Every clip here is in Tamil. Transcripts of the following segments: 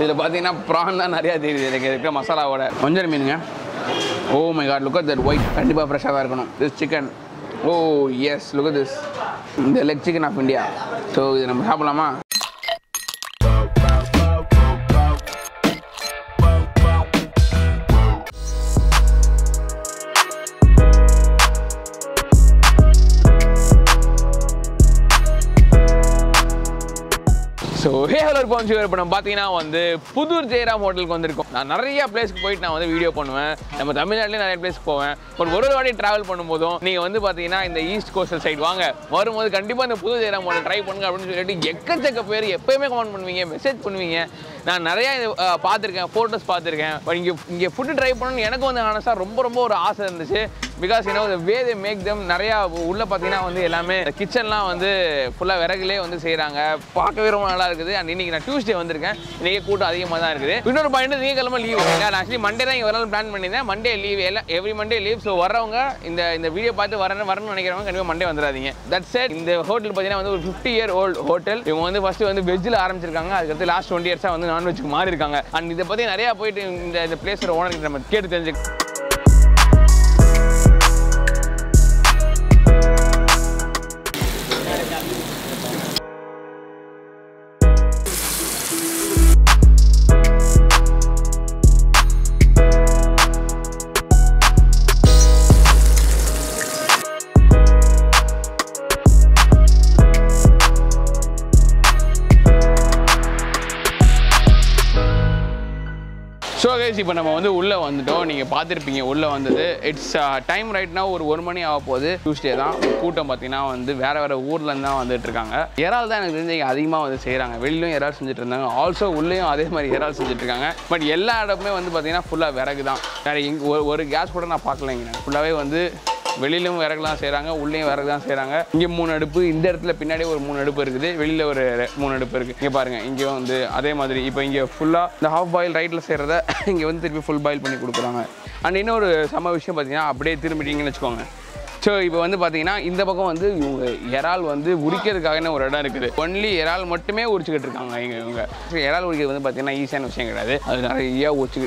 இதில் பார்த்தீங்கன்னா ப்ரான் தான் நிறையா தெரியுது. எனக்கு இருக்க மசாலாவோட. கொஞ்சம் மீனுங்க. ஓ my God look that white கண்டிப்பாக ஃப்ரெஷ்ஷாக தான் இருக்கணும். This chicken oh yes look this இந்த leg chicken of India so இது நம்ம சாப்பிடலாமா? ஸோ ஹே ஹலோ பான்சிவர் இப்போ நம்ம பார்த்தீங்கன்னா வந்து புதூர் ஜெயராம் ஹோட்டலுக்கு வந்திருக்கோம். நான் நிறைய பிளேஸ்க்கு போயிட்டு நான் வந்து வீடியோ பண்ணுவேன். நம்ம தமிழ்நாட்டிலே நிறைய பிளேஸ்க்கு போவேன். பட் ஒரு ஒரு வாட்டி ட்ராவல் பண்ணும்போதும் நீங்கள் வந்து பார்த்தீங்கன்னா இந்த ஈஸ்ட் கோஸ்டல் சைடு வாங்க. வரும்போது கண்டிப்பாக இந்த புது ஜெயராம் ஹோட்டல் ட்ரை பண்ணுங்க அப்படின்னு சொல்லிட்டு எக்கச்சக்க பேர் எப்பயுமே கமெண்ட் பண்ணுவீங்க மெசேஜ் பண்ணுவீங்க. நான் நிறையா பார்த்துருக்கேன் ஃபோட்டோஸ் பார்த்துருக்கேன். இங்கே இங்கே ஃபுட்டு ட்ரை பண்ணணும்னு எனக்கு வந்து ஆனஸ்டாக ரொம்ப ரொம்ப ஒரு ஆசை இருந்துச்சு. பிகாஸ் ஏன்னா வே தே மேக் தம் நிறையா உள்ளே பார்த்தீங்கன்னா வந்து எல்லாமே கிச்சன்லாம் வந்து ஃபுல்லாக விறகுலே வந்து செய்கிறாங்க பார்க்கவே ரொம்ப நல்லா இருக்குது. அண்ட் இன்றைக்கி நான் டியூஸ்டே வந்திருக்கேன். இன்றைக்கி கூட்டம் அதிகமாக தான் இருக்குது. இன்னொரு பாயிண்ட் திங்கக்கிழமை லீவ் நான் ஆக்சுவலி மண்டே தான் இங்கே வரலாம் பிளான் பண்ணியிருந்தேன். மண்டே லீவ் எல்லாம் எவ்ரி மண்டே லீவ் ஸோ வரவங்க இந்த இந்த வீடியோ பார்த்து வரணும் வரணும்னு நினைக்கிறவங்க கண்டிப்பாக மண்டே வந்துடாதீங்க தட் செட் இந்த ஹோட்டல் பார்த்தீங்கன்னா வந்து ஒரு ஃபிஃப்டி இயர் ஓல்டு ஹோட்டல் இவங்க வந்து ஃபஸ்ட்டு வந்து வெஜ்ஜில் ஆரம்பிச்சிருக்காங்க. அதுக்கடுத்து லாஸ்ட் டுவெண்ட்டி இயர்ஸாக வந்து நான்வெஜ்க்கு மாறி இருக்காங்க அண்ட் இதை பற்றி நிறையா போயிட்டு இந்த இந்த பிளேஸோட ஓனர் நம்ம கேட்டு தெரிஞ்சு இப்போ நம்ம வந்து உள்ளே வந்துட்டோம். நீங்கள் பார்த்துருப்பீங்க உள்ளே வந்தது. இட்ஸ் டைம் ரைட்னா ஒரு ஒரு மணி ஆக போகுது. டியூஸ்டே தான். கூட்டம் பார்த்தீங்கன்னா வந்து வேறு வேறு ஊர்லேருந்து தான் வந்துட்டு இருக்காங்க. இறால் தான் எனக்கு தெரிஞ்சு அதிகமாக வந்து செய்கிறாங்க வெளியிலும் இறால் செஞ்சுட்டு இருந்தாங்க. ஆல்சோ உள்ளேயும் அதே மாதிரி இறால் செஞ்சுட்டு இருக்காங்க. பட் எல்லா இடமுமே வந்து பார்த்தீங்கன்னா ஃபுல்லாக விறகு தான் வேறு இங்கே ஒரு ஒரு கேஸ் கூட நான் பார்க்கல இங்கே. ஃபுல்லாகவே வந்து வெளியிலும் விறகுலாம் செய்கிறாங்க உள்ளேயும் விறகு தான் செய்கிறாங்க இங்கே மூணு அடுப்பு இந்த இடத்துல பின்னாடி ஒரு மூணு அடுப்பு இருக்குது வெளியில் ஒரு மூணு அடுப்பு இருக்குது இங்கே பாருங்கள் இங்கே வந்து அதே மாதிரி இப்போ இங்கே ஃபுல்லாக இந்த ஹாஃப் பாயில் ரைட்டில் செய்கிறத இங்கே வந்து திருப்பி ஃபுல் பாயில் பண்ணி கொடுக்குறாங்க. அண்ட் இன்னொரு சம விஷயம் பார்த்தீங்கன்னா அப்படியே திரும்பிட்டீங்கன்னு வச்சுக்கோங்க. ஸோ இப்போ வந்து பார்த்தீங்கன்னா இந்த பக்கம் வந்து இவங்க இறால் வந்து உரிக்கிறதுக்காகனே ஒரு இடம் இருக்குது. ஒன்லி இறால் மட்டுமே உரிச்சுக்கிட்டு இருக்காங்க இங்கே இவங்க. இறால் உரிக்கிறது வந்து பார்த்தீங்கன்னா ஈஸியான விஷயம் கிடையாது. அது நிறைய உரிச்சு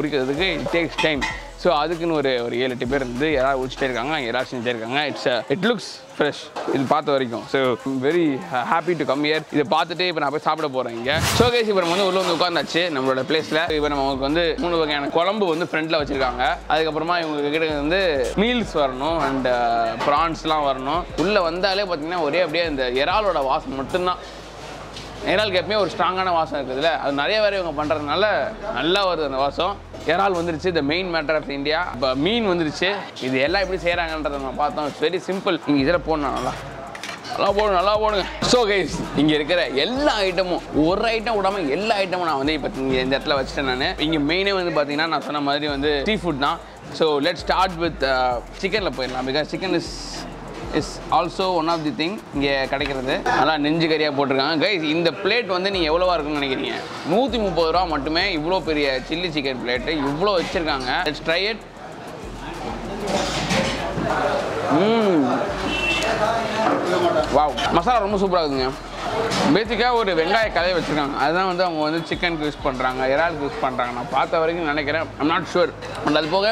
உரிக்கிறதுக்கு இட் டேக்ஸ் டைம் ஸோ அதுக்குன்னு ஒரு ஒரு ஏழு எட்டு பேர் இருந்து யாராவது உடிச்சிட்டே இருக்காங்க. யாராவது செஞ்சுட்டே இருக்காங்க. இட்ஸ் இட் லுக்ஸ் ஃப்ரெஷ் இது பார்த்த வரைக்கும். So very happy to come here இதை பார்த்துட்டு இப்போ நான் போய் சாப்பிட போகிறேன் இங்கே. ஸோ கேஸ் இப்போ நம்ம வந்து உள்ள வந்து உட்காந்தாச்சு நம்மளோட பிளேஸில் இப்போ நமக்கு வந்து மூணு வகையான குழம்பு வந்து ஃப்ரண்ட்டில் வச்சுருக்காங்க. அதுக்கப்புறமா இவங்க கிட்ட வந்து மீல்ஸ் வரணும் அண்ட் ப்ரான்ஸ்லாம் uh, வரணும். உள்ளே வந்தாலே பார்த்தீங்கன்னா ஒரே அப்படியே இந்த இறாலோட வாசம் மட்டும்தான். இறால் எப்பயுமே ஒரு ஸ்ட்ராங்கான வாசம் இருக்குதுல்ல. அது நிறைய பேர் இவங்க பண்ணுறதுனால நல்லா வருது அந்த வாசம். இறால் வந்துருச்சு the main matter of India இப்போ மீன் வந்துருச்சு. இது எல்லாம் எப்படி செய்கிறாங்கன்றதை நம்ம பார்த்தோம். இட்ஸ் வெரி சிம்பிள் நீங்கள் இதில் போடணும் நல்லா. நல்லா போடுங்க நல்லா போடுங்க. ஸோ கைஸ் இங்கே இருக்கிற எல்லா ஐட்டமும் ஒரு ஐட்டம் விடாமல் எல்லா ஐட்டமும் நான் வந்து இப்போ இங்கே இந்த இடத்துல வச்சுட்டேன் நான். இங்கே மெயினே வந்து பார்த்தீங்கன்னா நான் சொன்ன மாதிரி வந்து சீ ஃபுட் தான் ஸோ லெட் ஸ்டார்ட் வித் சிக்கனில் போயிடலாம். Because chicken is is also one of the thing இங்கே கிடைக்கிறது. நல்லா நெஞ்சு கறியாக போட்டிருக்காங்க. கைஸ் இந்த பிளேட் வந்து நீங்கள் எவ்வளோவா இருக்குன்னு நினைக்கிறீங்க? நூற்றி முப்பது ரூபா மட்டுமே இவ்வளோ பெரிய சில்லி சிக்கன் பிளேட்டு இவ்வளோ வச்சுருக்காங்க. Let's try it wow masala ரொம்ப சூப்பராக இருக்குங்க பேசிக்காக ஒரு வெங்காய கதையை வச்சுருக்காங்க. அதுதான் வந்து அவங்க வந்து சிக்கனுக்கு யூஸ் பண்ணுறாங்க இறாலுக்கு யூஸ் பண்ணுறாங்க நான் பார்த்த வரைக்கும் நினைக்கிறேன். ஐம் நாட் ஷுர் அண்ட் அது போக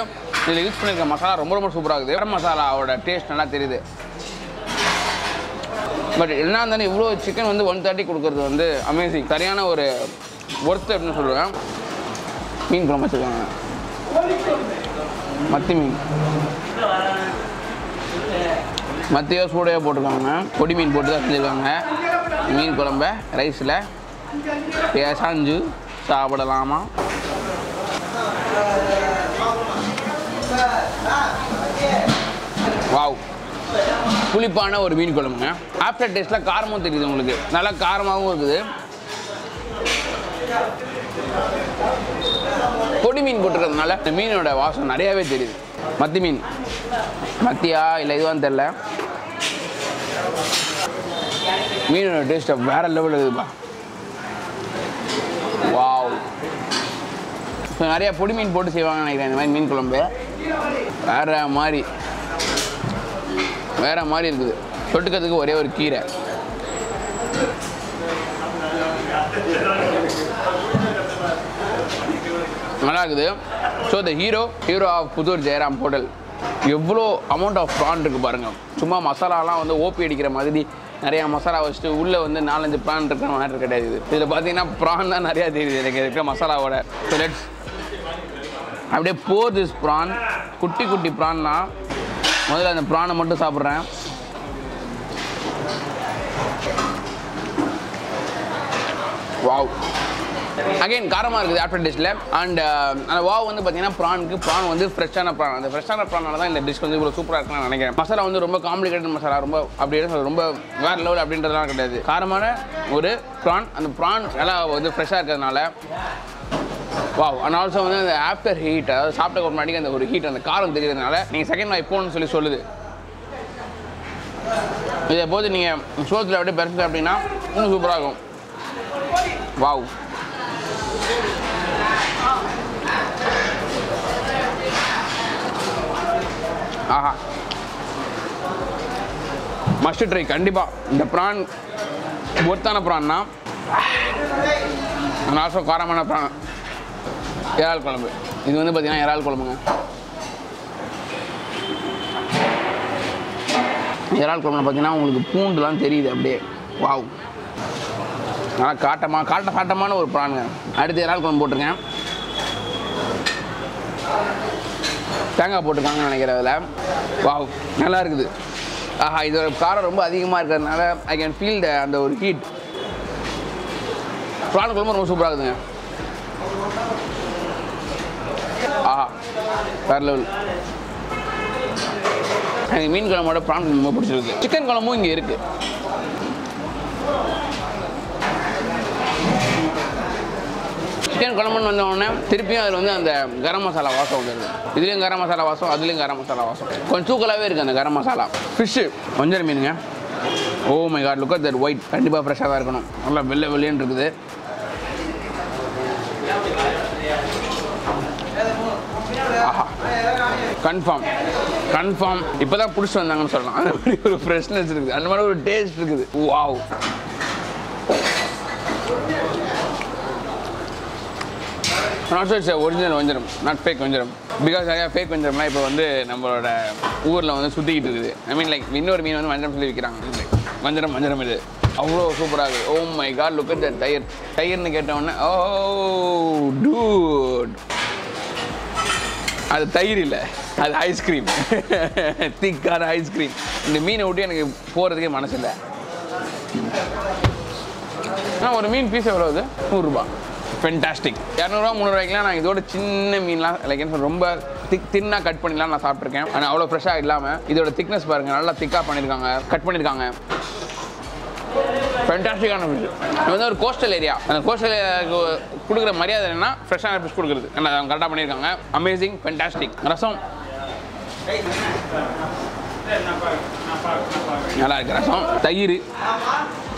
இதில் யூஸ் பண்ணியிருக்க மசாலா ரொம்ப ரொம்ப சூப்பராக இருக்குது. மசாலாவோட டேஸ்ட் நல்லா தெரியுது. பட் என்ன இருந்தாலும் இவ்வளோ சிக்கன் வந்து ஒன் தேர்ட்டி கொடுக்குறது வந்து அமேசிங் சரியான ஒரு ஒர்த்து அப்படின்னு சொல்லுவேன் மீன் குழம்பு வச்சுருக்காங்க. மத்தி மீன். மத்தியோ சூடையோ போட்டிருக்காங்க. பொடி மீன் போட்டு தான் செஞ்சுருக்காங்க. மீன் குழம்ப ரைஸில் பேசாஞ்சு சாப்பிடலாமா? வாவ் புளிப்பான ஒரு மீன் குழம்புங்க. ஆஃப்டர் டேஸ்ட்டில் காரமும் தெரியுது உங்களுக்கு. நல்லா காரமாகவும் இருக்குது. பொடி மீன் போட்டுருக்கிறதுனால இந்த மீனோட வாசம் நிறையாவே தெரியுது. மத்தி மீன். மத்தியா இல்லை இதுவான்னு தெரில மீனோட டேஸ்ட்டை வேற லெவலில் இருக்குதுப்பா வாவ் இப்போ நிறைய பொடி மீன் போட்டு செய்வாங்க நினைக்கிறேன் இந்த மாதிரி மீன் குழம்பு. வேற மாதிரி. வேற மாதிரி இருக்குது. தொட்டுக்கிறதுக்கு ஒரே ஒரு கீரை. நல்லா இருக்குது. So the hero hero of Puthur Jayaram hotel எவ்வளோ அமௌண்ட் ஆஃப் ப்ரான் இருக்குது பாருங்கள் சும்மா மசாலாலாம் வந்து ஓபி அடிக்கிற மாதிரி நிறையா மசாலா வச்சுட்டு உள்ளே வந்து நாலஞ்சு ப்ரான் இருக்கிற மாதிரி கிடையாது இதில் பார்த்தீங்கன்னா ப்ரான் தான் நிறையா தெரியுது. எனக்கு இருக்கிற மசாலாவோட. ஸோ லெட்ஸ் அப்படியே போர் திஸ் ப்ரான் குட்டி குட்டி ப்ரான்லாம் முதல்ல அந்த ப்ரானை மட்டும் சாப்பிட்றேன். வாவ். அகைன் காரமாக இருக்குது ஆஃப்டர் டிஷ்ஷில் அண்ட் அந்த வாவ் வந்து பார்த்தீங்கன்னா ப்ரானுக்கு ப்ரான் வந்து ஃப்ரெஷ்ஷான ப்ரான். அந்த ஃப்ரெஷ்ஷான ப்ரானால தான் இந்த டிஷ் வந்து இவ்வளோ சூப்பராக இருக்குன்னு நினைக்கிறேன். மசாலா வந்து ரொம்ப காம்ப்ளிகேட்டட் மசாலா. ரொம்ப அப்படி என்ன ரொம்ப வேறு லெவல் அப்படின்றதுலாம் கிடையாது. காரமான ஒரு ப்ரான். அந்த ப்ரான் நல்லா வந்து ஃப்ரெஷ்ஷாக இருக்கிறதுனால வாவ் அண்ட் ஆல்சோ வந்து அந்த ஆஃப்டர் ஹீட் அதாவது சாப்பிட்ட ஒரு மணிக்கு அந்த ஒரு ஹீட் அந்த காரம் தெரியறதுனால நீங்கள் செகண்ட் வாய் போகணும்னு சொல்லி சொல்லுது. இதை போது நீங்கள் சோத்தில் அப்படியே பெருசு அப்படின்னா இன்னும் சூப்பராக இருக்கும். வாவ் ஆஹா. மஸ்ட் ட்ரை கண்டிப்பாக இந்த ப்ரான் ஒர்த்தான ப்ரான்னா ஆல்சோ காரமான ப்ரான். இறால் குழம்பு. இது வந்து பார்த்தீங்கன்னா இறால் குழம்புங்க. இறால் குழம்புல பார்த்தீங்கன்னா உங்களுக்கு பூண்டுலாம் தெரியுது அப்படியே. வாவ். நல்லா காட்டமா காட்ட காட்டமான ஒரு பிராணுங்க அடுத்து இறால் குழம்பு போட்டிருக்கேன். தேங்காய் போட்டிருக்காங்கன்னு நினைக்கிறேன் அதில். வாவ் நல்லா இருக்குது. ஆஹா இதோட காரம் ரொம்ப அதிகமாக இருக்கிறதுனால ஐ கேன் ஃபீல் த அந்த ஒரு ஹீட் பிரான் குழம்பு ரொம்ப சூப்பராக இருக்குதுங்க. ஆஹா வேறு லெவல் எனக்கு மீன் குழம்போட ப்ரான் ரொம்ப பிடிச்சிருக்கு. சிக்கன் குழம்பும் இங்கே இருக்குது சிக்கன் குழம்புன்னு வந்த திருப்பியும் அதில் வந்து அந்த கரம் மசாலா வாசம் வந்துடுது இதுலேயும் கரம் மசாலா வாசம் அதுலேயும் கரம் மசாலா வாசம். கொஞ்சம் தூக்கலாகவே இருக்குது அந்த கரம் மசாலா ஃபிஷ்ஷு வஞ்சர மீனுங்க. ஓ my God look that white கண்டிப்பாக ஃப்ரெஷ்ஷாக தான் இருக்கணும். நல்லா வெள்ளை வெள்ளையன்னு இருக்குது. கன்ஃபார்ம் கன்ஃபார்ம் இப்போ தான் பிடிச்சி வந்தாங்கன்னு சொல்லலாம். அந்த மாதிரி ஒரு ஃப்ரெஷ்னஸ் இருக்குது. அந்த மாதிரி ஒரு டேஸ்ட் இருக்குது. வாவ் நாட் இட்ஸ் ஒரிஜினல் வஞ்சரம் நாட் ஃபேக் வஞ்சரம் பிகாஸ் நிறையா ஃபேக் வஞ்சரம்லாம் இப்போ வந்து நம்மளோட ஊரில் வந்து சுற்றிக்கிட்டு இருக்குது. ஐ மீன் லைக் இன்னொரு மீன் வந்து வஞ்சரம் சொல்லி விற்கிறாங்க வஞ்சரம் வஞ்சரம் இது. அவ்வளோ சூப்பராக இருக்குது. ஓ my God look at tyre டயர்னு கேட்டவொடனே ஓ டூட் அது தயிர் இல்லை அது ஐஸ்கிரீம் திக்கான ஐஸ்கிரீம் இந்த மீனை விட்டு எனக்கு போகிறதுக்கே மனசு இல்லை. ஆனால் ஒரு மீன் பீஸ் எவ்வளோ அது? நூறுரூபா. ஃபென்டாஸ்டிக் இரநூறுவா முந்நூறுவாய்க்குலாம் நான் இதோட சின்ன மீன்லாம் லைக் என்ன ரொம்ப திக் தின்னாக கட் பண்ணிலாம் நான் சாப்பிட்ருக்கேன் ஆனால் அவ்வளோ ஃப்ரெஷ்ஷாக இல்லாமல் இதோட திக்னஸ் பாருங்கள் நல்லா திக்காக பண்ணியிருக்காங்க கட் பண்ணியிருக்காங்க. ஃபென்டாஸ்டிக்கான ஃபிஷ் இது வந்து ஒரு கோஸ்டல் ஏரியா அந்த கோஸ்டல் ஏரியாவுக்கு கொடுக்குற மரியாதை என்னன்னா ஃப்ரெஷ்ஷான ஃபிஷ் கொடுக்குறது. என்ன கரெக்டாக பண்ணியிருக்காங்க. Amazing fantastic rasam. நல்லா இருக்கு ரசம். தயிர்.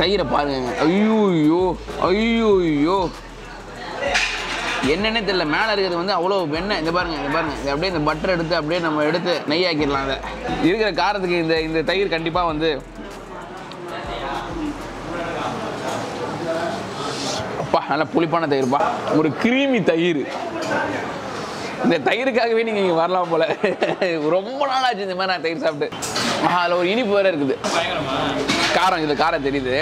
தயிரை பாருங்க. ஐயோ ஐயோ ஐயோ என்னன்னே தெரியல. மேலே இருக்கிறது வந்து அவ்வளோ வெண்ணெய். இந்த பாருங்க இந்த பாருங்க. இது அப்படியே இந்த பட்டர் எடுத்து அப்படியே நம்ம எடுத்து நெய் ஆக்கிடலாம் அதை இருக்கிற காரத்துக்கு இந்த இந்த தயிர் கண்டிப்பாக வந்து அப்பா நல்ல புளிப்பான தயிர்ப்பா. ஒரு கிரீமி தயிர். இந்த தயிருக்காகவே நீங்கள் இங்கே வரலாம் போல. ரொம்ப நாள் ஆச்சு இந்த மாதிரி நான் தயிர் சாப்பிட்டு. அதில் ஒரு இனிப்பு வேறு இருக்குது. காரம் இது காரம் தெரியுது.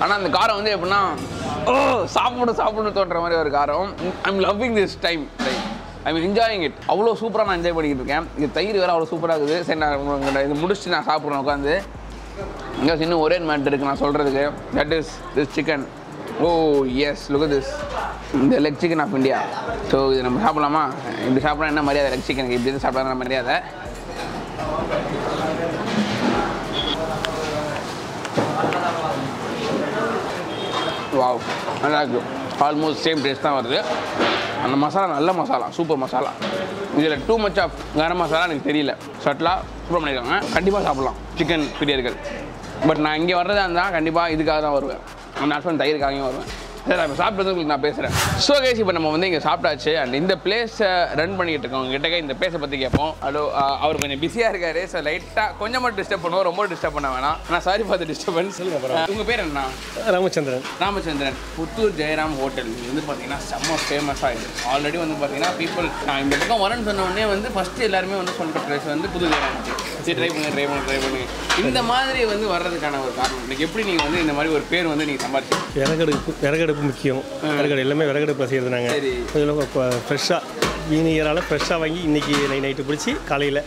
ஆனால் அந்த காரம் வந்து எப்படின்னா ஓ சாப்பிட சாப்பிடணும் தோன்ற மாதிரி ஒரு காரம். I'm loving this time I mean enjoying it அவ்வளோ சூப்பராக நான் என்ஜாய் பண்ணிக்கிட்டு இருக்கேன். இது தயிர் வேறு அவ்வளோ சூப்பராக இருக்குது. சரி நான் இது முடிச்சுட்டு நான் சாப்பிட்றேன் உட்காந்து. இங்கே இன்னும் ஒரே மேட் இருக்குது நான் சொல்கிறதுக்கு that is this chicken oh yes look this இந்த leg chicken of India so இது நம்ம சாப்பிடலாமா? இப்படி சாப்பிட்றா என்ன மரியாதை லெக் சிக்கனுக்கு இப்படி தான் சாப்பிட்றா என்ன மரியாதை? வாவ் நல்லா இருக்கு. ஆல்மோஸ்ட் சேம் டேஸ்ட் தான் வருது. அந்த மசாலா நல்ல மசாலா சூப்பர் மசாலா இதில் too much of garam masala எனக்கு தெரியல. சட்லாக சூப்பர் பண்ணியிருக்காங்க கண்டிப்பாக சாப்பிட்லாம். சிக்கன் பிரியர்கள். பட் நான் இங்கே வர்றதா இருந்தால் கண்டிப்பாக இதுக்காக தான் வருவேன். அந்த ஹஸ்பண்ட் தயிருக்காகவும் வருவேன் சரி நான் சாப்பிட்டது உங்களுக்கு நான் பேசுகிறேன் ஸோ கேஸ் இப்போ நம்ம வந்து இங்கே சாப்பிட்டாச்சு. அண்ட் இந்த பிளேஸை ரன் பண்ணிக்கிட்டு இருக்கோம். கிட்டக்க இந்த பிளேஸை பற்றி கேட்போம் ஹலோ அவர் கொஞ்சம் பிஸியாக இருக்காரு. ஸோ லைட்டாக கொஞ்சம் மட்டும் டிஸ்டர்ப் பண்ணுவோம். ரொம்ப டிஸ்டர்ப் பண்ண வேணாம். நான் சாரி ஃபார் த டிஸ்டர்பன்ஸ் உங்கள் பேர் என்ன? ராமச்சந்திரன். ராமச்சந்திரன். புத்தூர் ஜெயராம் ஹோட்டல் இது வந்து பார்த்தீங்கன்னா செம்ம ஃபேமஸாக இருக்குது ஆல்ரெடி வந்து பார்த்தீங்கன்னா பீப்புள் நான் இந்த பக்கம் வரேன்னு சொன்ன உடனே வந்து ஃபஸ்ட்டு எல்லாருமே வந்து சொல்கிற பிளேஸ் வந்து புது ஜெயராம் சரி ட்ரை பண்ணுங்க ட்ரை பண்ணுங்க ட்ரை பண்ணுங்க இந்த மாதிரி வந்து வர்றதுக்கான ஒரு காரணம். இன்னைக்கு எப்படி நீங்கள் வந்து இந்த மாதிரி ஒரு பேர் வந்து நீங்கள் சம்பாதிச்சீங்க விறகடுப்பு விறகடுப்பு முக்கியம். விறகடு எல்லாமே விறகடுப்பு செய்யறது நாங்கள் சரி. ஃப்ரெஷ்ஷாக ஈனியரால் ஃப்ரெஷ்ஷாக வாங்கி இன்னைக்கு நை நைட்டு பிடிச்சி காலையில்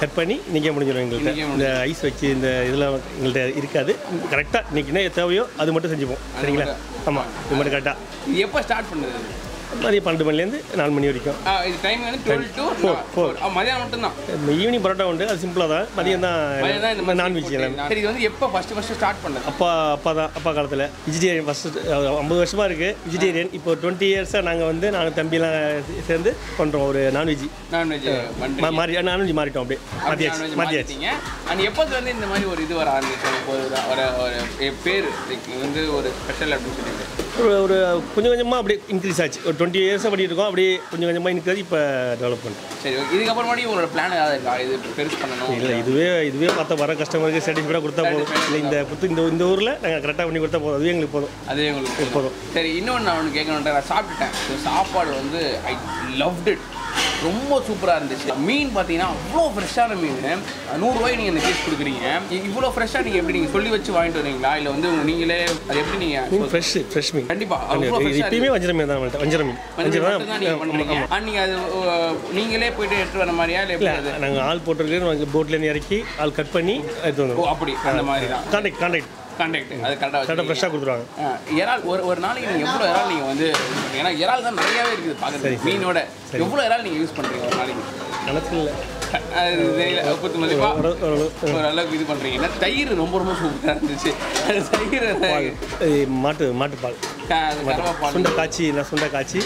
கட் பண்ணி இன்றைக்கே முடிஞ்சிடும் எங்கள்கிட்ட இந்த ஐஸ் வச்சு இந்த இதெல்லாம் எங்கள்கிட்ட இருக்காது. கரெக்டாக இன்றைக்கி என்ன தேவையோ அது மட்டும் செஞ்சுப்போம். சரிங்களா? ஆமாம் இது மட்டும் கரெக்டாக எப்போ ஸ்டார்ட் பண்ணுது? மதியம் பன்னெண்டு மணிலேருந்து நாலு மணி வரைக்கும். ஆ, இது டைம் வந்து டுவெல் டு Four, four. மதியானம் மட்டும்தான். ஈவினிங் பரோட்டா உண்டு அது சிம்பிளாக தான். மதியம் தான் நான்வெஜ். எல்லாமே. சரி இது வந்து எப்போ ஃபஸ்ட்டு ஃபஸ்ட்டு ஸ்டார்ட் பண்ணது அப்பா அப்பா தான் அப்பா காலத்தில். வெஜிடேரியன் ஃபஸ்ட்டு ஐம்பது வருஷமாக இருக்குது வெஜிடேரியன் இப்போ டுவெண்ட்டி இயர்ஸாக நாங்கள் வந்து நாங்கள் தம்பிலாம் சேர்ந்து பண்ணுறோம் ஒரு நான்வெஜ் நான்வெஜ் மாறி நான்வெஜ் மாறிட்டோம் அப்படியே. மாற்றியாச்சு மாத்திட்டீங்க அண்ட் இருந்து இந்த மாதிரி ஒரு இது வர ஆரம்பிச்சு ஒரு ஒரு ஒரு எ- பேர் வந்து ஒரு ஸ்பெஷல் அப்படின்னு சொல்லிட்டு ஒரு ஒரு கொஞ்சம் கொஞ்சமாக அப்படியே இன்க்ரீஸ் ஆச்சு. ஒரு டுவெண்ட்டி இயர்ஸாக பண்ணிட்டு இருக்கோம் அப்படியே கொஞ்சம் கொஞ்சமாக இன்க்ரீஸ் இப்போ டெவலப் பண்ணுறோம் சரி okay. இதுக்கப்புறமாடி உங்களோட பிளான் ஏதாவது இருக்கா? இது பெருசு பண்ணணும். இல்லை இதுவே இதுவே பார்த்தா வர கஸ்டமருக்கு சாட்டிஸ்ஃபைடாக கொடுத்தா போதும். இல்லை இந்த புத்து இந்த இந்த ஊரில் நாங்கள் கரெக்டாக பண்ணி கொடுத்தா போதும். அதுவே எங்களுக்கு போதும். அதே உங்களுக்கு போதும். சரி இன்னொன்று நான் ஒன்று கேட்கணுன்ட்டு நான் சாப்பிட்டுட்டேன். சாப்பாடு வந்து ஐ லவ்ட் இட் ரொம்ப சூப்பராக இருந்துச்சு. மீன் பார்த்தீங்கன்னா அவ்வளோ ஃப்ரெஷ்ஷான மீன். நூறுரூவாய் நீங்கள் இந்த பீஸ் கொடுக்குறீங்க. இவ்வளோ ஃப்ரெஷ்ஷாக நீங்கள் எப்படி நீங்கள் சொல்லி வச்சு வாங்கிட்டு வரீங்களா இல்லை வந்து நீங்களே அது எப்படி நீங்கள் ஃப்ரெஷ் ஃப்ரெஷ் மீன். கண்டிப்பா. அவ்வளோ இது ஃப்ரெஷ்ஷாக எப்பயுமே வஞ்சிரம் மீன் தான் வஞ்சிரம் மீன். வஞ்சரம் வஞ்சிரம் மட்டும் தான் நீங்க பண்றீங்க அண்ட் நீங்க அது நீங்களே போயிட்டு எடுத்து வர மாதிரியா? இல்லை எப்படி நாங்கள் ஆள் போட்டிருக்கு நாங்கள் போட்லேருந்து இறக்கி ஆள் கட் பண்ணி எடுத்து வந்துடுவோம் அப்படி. அந்த மாதிரி தான். கான்டாக்ட் கான்டாக்ட் கான்டாக்ட் அது கரெக்டாக கரெக்டாக ஃப்ரெஷ்ஷாக கொடுத்துருவாங்க. இறால் ஒரு ஒரு நாளைக்கு நீங்கள் எவ்வளோ இறால் நீங்கள் வந்து ஏன்னா இறால் தான் நிறையாவே இருக்குது பார்க்குறது மீனோட. எவ்வளோ இறால் நீங்கள் யூஸ் பண்ணுறீங்க ஒரு நாளைக்கு? கணக்கு இல்லை. அது தெரியல குத்து மதிப்பா ஓரளவு- ஓரளவு ஒரு அளவுக்கு இது பண்ணுறீங்க ஏன்னா தயிர் ரொம்ப ரொம்ப சூப்பராக இருந்துச்சு. அது தயிர் மாட்டு மாட்டுப்பால் சுண்டை காய்ச்சி இல்லை சுண்டை காய்ச்சி.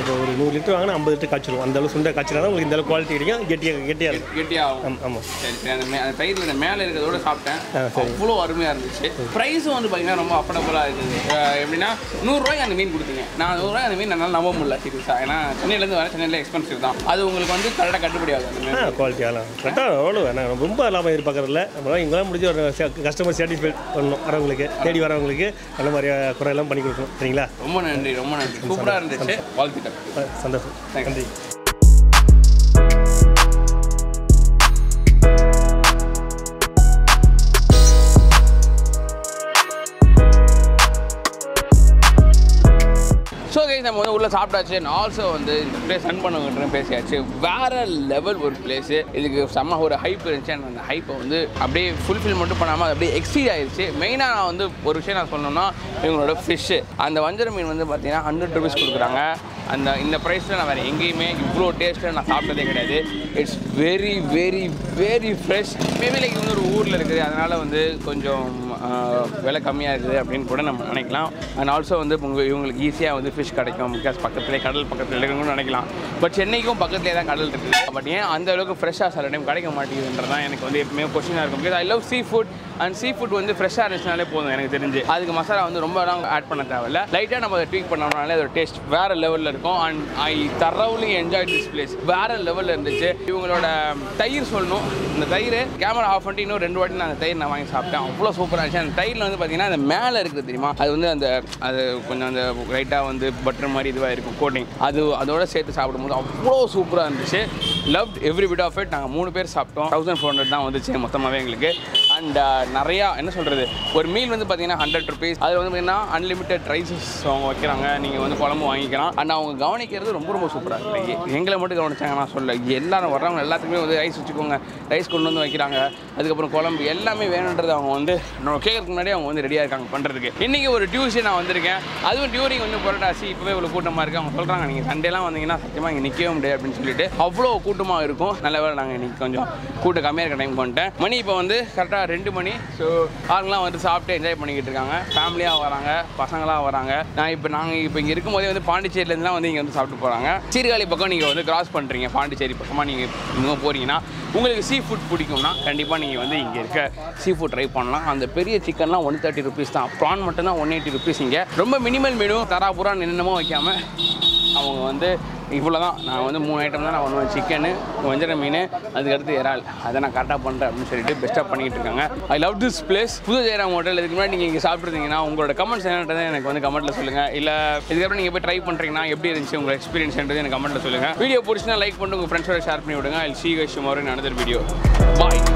இப்போ ஒரு நூறு லிட்டர் வாங்கினா ஐம்பது லிட்டர் காய்ச்சிடும் அந்த அளவு சுண்டை காய்ச்சினா தான் உங்களுக்கு இந்த அளவு குவாலிட்டி கிடைக்கும். கெட்டியாக கெட்டியாக இருக்கும். கெட்டியாகும் ஆமாம் ஆமாம் சரி சரி அந்த மே அந்த தயிரில் இந்த மேலே இருக்கிறதோட சாப்பிட்டேன். அவ்வளோ அருமையாக இருந்துச்சு. ப்ரைஸும் வந்து பார்த்தீங்கன்னா ரொம்ப அஃபர்டபுளாக இருக்குது. எப்படின்னா நூறுரூவாய் அந்த மீன் கொடுத்தீங்க. நான் நூறுரூவாய் அந்த மீன் என்னால் நம்ப முடியல சீரியஸாக ஏன்னா சென்னையிலேருந்து வரேன் சென்னையில் எக்ஸ்பென்சிவ் தான். அது உங்களுக்கு வந்து கரெக்டாக கட்டுப்படி ஆகுது அந்த மீன். குவாலிட்டியாலாம் கரெக்டாக எவ்வளோ நான் ரொம்ப லாபம் எதிர்பார்க்கறதில்ல நம்மளால் இங்கெல்லாம் முடிஞ்ச ஒரு கஸ்டமர் சாட்டிஸ்ஃபைட் பண்ணணும் வரவங்களுக்கு தேடி வரவங்களுக்கு. நல்ல மாதிரியாக குறையெல்லாம் பண்ணி கொடுக்கணும். சரிங்களா? ரொம்ப நன்றி ரொம்ப நன்றி. சூப்பராக இருந்துச்சு. வாழ்த்துக்கள் சந்தோஷம். நன்றி. ஸோ கைஸ் நம்ம வந்து உள்ள சாப்பிட்டாச்சு. அண்ட் ஆல்சோ வந்து இந்த பிளேஸ் ரன் பண்ணவங்கிட்ட பேசியாச்சு. வேற லெவல் ஒரு பிளேஸு இதுக்கு செம்ம ஒரு ஹைப் இருந்துச்சு. And அந்த ஹைப்பை வந்து அப்படியே ஃபுல்ஃபில் மட்டும் பண்ணாமல் அப்படியே எக்ஸீட் ஆயிடுச்சு மெயினாக நான் வந்து ஒரு விஷயம் நான் சொல்லணும்னா இவங்களோட ஃபிஷ்ஷு அந்த வஞ்சர மீன் வந்து பார்த்தீங்கன்னா ஹண்ட்ரட் ருபீஸ் கொடுக்குறாங்க. அந்த இந்த ப்ரைஸில் நான் வேறு எங்கேயுமே இவ்வளோ டேஸ்ட்டில் நான் சாப்பிட்டதே கிடையாது. It's very very very fresh maybe like வந்து ஒரு ஊரில் இருக்குது. அதனால் வந்து கொஞ்சம் விலை கம்மியாக இருக்குது அப்படின்னு கூட நம்ம நினைக்கலாம். அண்ட் ஆல்சோ வந்து இவங்களுக்கு ஈஸியாக வந்து ஃபிஷ் கிடைக்கும். பிகாஸ் பக்கத்துலேயே கடல் பக்கத்தில் இருக்குன்னு நினைக்கலாம். பட் சென்னைக்கும் பக்கத்துலேயே தான் கடல் இருக்குது. பட் ஏன் அந்த அளவுக்கு ஃப்ரெஷ்ஷாக சில டைம் கிடைக்க மாட்டேங்குதுன்றது தான் எனக்கு வந்து எப்பவுமே கொஸ்டினாக இருக்கும். Because I love seafood and seafood வந்து ஃப்ரெஷ்ஷாக இருந்துச்சுனாலே போதும் எனக்கு தெரிஞ்சு. அதுக்கு மசாலா வந்து ரொம்ப நாங்கள் ஆட் பண்ண தேவையில்ல. லைட்டாக நம்ம அதை ட்வீக் பண்ணோம்னாலே அதோட டேஸ்ட் வேறு லெவலில் இருக்கும். And I thoroughly enjoy this place வேறு லெவலில் இருந்துச்சு. இவங்களோட தயிர் சொல்லணும். இந்த தயிர் கேமரா ஆஃப் பண்ணிட்டு இன்னும் ரெண்டு வாட்டி நான் அந்த தயிர் நான் வாங்கி சாப்பிட்டேன். அவ்வளோ சூப்பராக விஷயம் அந்த தயிரில் வந்து பார்த்தீங்கன்னா அந்த மேலே இருக்குது தெரியுமா? அது வந்து அந்த அது கொஞ்சம் அந்த லைட்டாக வந்து பட்டர் மாதிரி இதுவாக இருக்கும் கோட்டிங் அது அதோட சேர்த்து சாப்பிடும்போது அவ்வளோ சூப்பராக இருந்துச்சு. Love every bit of it நாங்கள் மூணு பேர் சாப்பிட்டோம். தௌசண்ட் ஃபோர் ஹண்ட்ரட் தான் வந்துச்சு மொத்தமாகவே எங்களுக்கு. அண்ட் uh, நிறையா என்ன சொல்கிறது ஒரு மீல் வந்து பார்த்தீங்கன்னா ஹண்ட்ரட் ருபீஸ் அதில் வந்து பார்த்தீங்கன்னா அன்லிமிட்டெட் ரைஸஸ் அவங்க வைக்கிறாங்க. நீங்கள் வந்து குழம்பு வாங்கிக்கலாம். அண்ட் அவங்க கவனிக்கிறது ரொம்ப ரொம்ப சூப்பராக இருக்குது எங்களை மட்டும் கவனிச்சாங்க நான் சொல்ல எல்லாரும் வர்றவங்க எல்லாத்துக்குமே வந்து ரைஸ் வச்சுக்கோங்க. ரைஸ் கொண்டு வந்து வைக்கிறாங்க. அதுக்கப்புறம் குழம்பு எல்லாமே வேணுன்றது அவங்க வந்து நம்ம கேட்கறதுக்கு முன்னாடி அவங்க வந்து ரெடியாக இருக்காங்க பண்ணுறதுக்கு இன்றைக்கி ஒரு டியூஸ்டே நான் வந்திருக்கேன். அதுவும் டியூரிங் வந்து புரட்டாசி இப்போவே இவ்வளோ கூட்டமாக இருக்குது அவங்க சொல்கிறாங்க நீங்கள் சண்டேலாம் வந்தீங்கன்னா சத்தியமாக இங்கே நிற்கவே முடியாது அப்படின்னு சொல்லிட்டு. அவ்வளோ கூட்டமாக இருக்கும். நல்ல வேலை நாங்கள் இன்றைக்கி கொஞ்சம் கூட்டம் கம்மியாக இருக்க டைம் பண்ணிட்டேன். மணி இப்போ வந்து கரெக்டாக ரெண்டு மணி. ஸோ ஆளுங்களாம் வந்து சாப்பிட்டு என்ஜாய் பண்ணிக்கிட்டு இருக்காங்க. ஃபேமிலியாக வராங்க பசங்களாக வராங்க. நான் இப்போ நாங்கள் இப்போ இங்கே இருக்கும்போதே வந்து பாண்டிச்சேரியிலேருந்துலாம் வந்து இங்கே வந்து சாப்பிட்டு போகிறாங்க சீர்காழி பக்கம் நீங்கள் வந்து கிராஸ் பண்ணுறீங்க பாண்டிச்சேரி பக்கமாக நீங்கள் இன்னும் போகிறீங்கன்னா உங்களுக்கு சீ ஃபுட் பிடிக்கும்னா கண்டிப்பாக நீங்கள் வந்து இங்கே இருக்க சீ ஃபுட் ட்ரை பண்ணலாம். அந்த பெரிய சிக்கன்லாம் ஒன் தேர்ட்டி ருபீஸ் தான். ப்ரான் மட்டும் தான் ஒன் எயிட்டி ருபீஸ் இங்கே. ரொம்ப மினிமல் மெனு தராபுரான்னு என்னென்னமோ வைக்காமல் அவங்க வந்து இவ்வளோ தான் நான் வந்து மூணு ஐட்டம் தான் நான் பண்ணுவேன் சிக்கனு வஞ்சர மீன் அதுக்கடுத்து இறால். அதை நான் கரெக்டாக பண்ணுறேன் அப்படின்னு சொல்லிட்டு பெஸ்ட்டாக பண்ணிக்கிட்டு இருக்காங்க. ஐ லவ் திஸ் பிளேஸ் புது ஜெயராம் ஹோட்டல் இதுக்கு முன்னாடி நீங்கள் இங்கே சாப்பிட்ருந்தீங்கன்னா உங்களோட கமெண்ட்ஸ் என்னன்றது எனக்கு வந்து கமெண்ட்டில் சொல்லுங்கள் இல்லை இதுக்கப்புறம் நீங்கள் போய் ட்ரை பண்ணுறீங்கன்னா எப்படி இருந்துச்சு உங்கள் எக்ஸ்பீரியன்ஸ்ன்றது எனக்கு கமெண்ட்டில் சொல்லுங்கள் வீடியோ பிடிச்சினா லைக் பண்ணிட்டு உங்கள் ஃப்ரெண்ட்ஸோட ஷேர் பண்ணி விடுங்க ஐ சி கஷ் டுமாரோ வீடியோ பாய்